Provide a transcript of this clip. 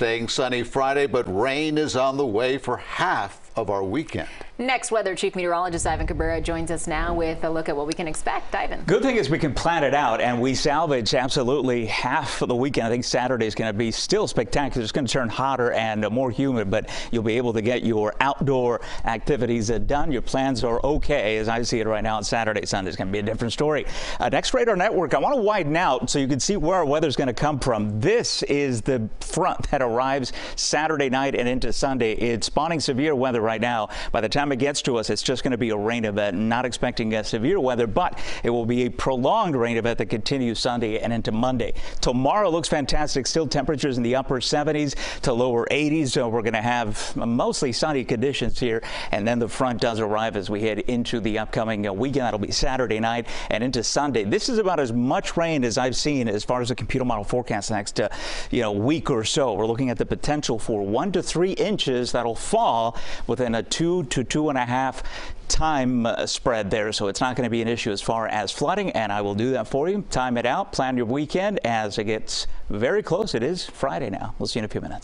staying sunny Friday, but rain is on the way for half of our weekend. Next, Weather Chief Meteorologist Ivan Cabrera joins us now with a look at what we can expect. Ivan. Good thing is we can plan it out and we salvage absolutely half of the weekend. I think Saturday is going to be still spectacular. It's going to turn hotter and more humid, but you'll be able to get your outdoor activities done. Your plans are okay. As I see it right now on Saturday, Sunday is going to be a different story. Uh, next radar network, I want to widen out so you can see where our weather is going to come from. This is the front that arrives Saturday night and into Sunday. It's spawning severe weather right now. By the time it gets to us, it's just going to be a rain event. Not expecting a severe weather, but it will be a prolonged rain event that continues Sunday and into Monday. Tomorrow looks fantastic. Still temperatures in the upper 70s to lower 80s. So we're going to have mostly sunny conditions here. And then the front does arrive as we head into the upcoming weekend. That'll be Saturday night and into Sunday. This is about as much rain as I've seen as far as the computer model forecast next uh, you know week or so. We're looking at the potential for one to three inches that'll fall within a two to two and a half time uh, spread there, so it's not going to be an issue as far as flooding, and I will do that for you. Time it out, plan your weekend as it gets very close. It is Friday now. We'll see you in a few minutes.